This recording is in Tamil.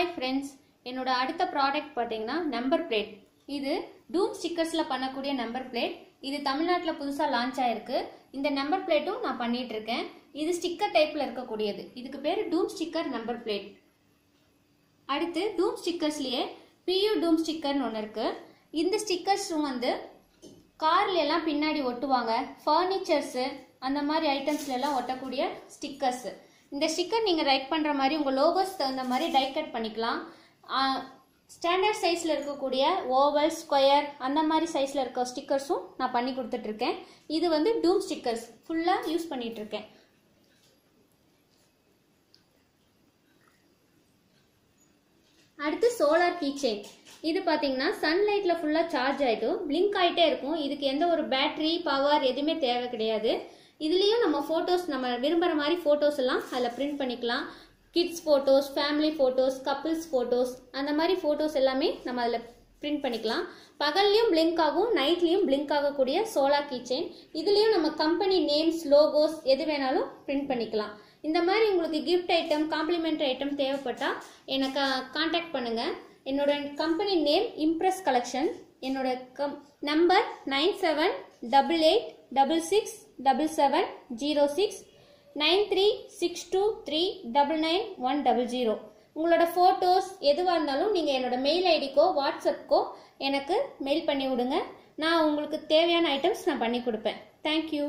ஹாய் ஃப்ரெண்ட்ஸ் என்னோட அடுத்த ப்ராடக்ட் பார்த்தீங்கன்னா நம்பர் பிளேட் இது டூம் ஸ்டிக்கர்ஸில் பண்ணக்கூடிய நம்பர் பிளேட் இது தமிழ்நாட்டில் புதுசாக லான்ச் ஆயிருக்கு. இந்த நம்பர் பிளேட்டும் நான் பண்ணிட்டு இருக்கேன். இது ஸ்டிக்கர் டைப்பில் இருக்கக்கூடியது. இதுக்கு பேர் டூம் ஸ்டிக்கர் நம்பர் பிளேட் அடுத்து டூம் ஸ்டிக்கர்ஸ்லேயே பியூ டூம் ஸ்டிக்கர்னு ஒன்று இருக்கு. இந்த ஸ்டிக்கர்ஸும் வந்து கார்ல எல்லாம் பின்னாடி ஒட்டுவாங்க. ஃபர்னிச்சர்ஸு அந்த மாதிரி ஐட்டம்ஸ்ல எல்லாம் ஒட்டக்கூடிய ஸ்டிக்கர்ஸ் இந்த ஸ்டிக்கர் நீங்கள் ரைட் பண்ணுற மாதிரி உங்கள் லோகோஸ் தகுந்த மாதிரி டை கட் பண்ணிக்கலாம் ஸ்டாண்டர்ட் சைஸில் இருக்கக்கூடிய ஓவல் ஸ்கொயர் அந்த மாதிரி சைஸில் இருக்க ஸ்டிக்கர்ஸும் நான் பண்ணி கொடுத்துட்ருக்கேன். இது வந்து டூம் ஸ்டிக்கர்ஸ் ஃபுல்லாக யூஸ் பண்ணிகிட்ருக்கேன் அடுத்து சோலார் கீச்செயின் இது பார்த்தீங்கன்னா சன்லைட்டில் ஃபுல்லாக சார்ஜ் ஆகிட்டும் பிளிங்க் ஆகிட்டே இருக்கும். இதுக்கு எந்த ஒரு பேட்ரி பவர் எதுவுமே தேவை கிடையாது. இதுலேயும் நம்ம ஃபோட்டோஸ் நம்ம விரும்புகிற மாதிரி ஃபோட்டோஸ் எல்லாம் அதில் பிரிண்ட் பண்ணிக்கலாம். Kids photos family photos couples photos அந்த மாதிரி ஃபோட்டோஸ் எல்லாமே நம்ம அதில் பிரிண்ட் பண்ணிக்கலாம். பகல்லையும் பிளிங்க் ஆகும் நைட்லேயும் பிளிங்க் ஆகக்கூடிய சோலா கீச்செயின் இதுலேயும் நம்ம கம்பெனி நேம்ஸ் லோகோஸ் எது வேணாலும் பிரிண்ட் பண்ணிக்கலாம். இந்த மாதிரி உங்களுக்கு கிஃப்ட் ஐட்டம் காம்ப்ளிமெண்ட் ஐட்டம் தேவைப்பட்டால் எனக்கு காண்டாக்ட் பண்ணுங்கள் என்னோட கம்பெனி நேம் இம்ப்ரெஸ் கலெக்ஷன் என்னோட come number nine seven double eight double six double seven zero six nine three six two three double nine one double zero உங்களோட ஃபோட்டோஸ் எதுவாக இருந்தாலும் நீங்கள் என்னோட மெயில் ஐடிக்கோ வாட்ஸ்அப்க்கோ எனக்கு மெயில் பண்ணி விடுங்க நான் உங்களுக்கு தேவையான ஐட்டம்ஸ் நான் பண்ணி கொடுப்பேன். தேங்க்யூ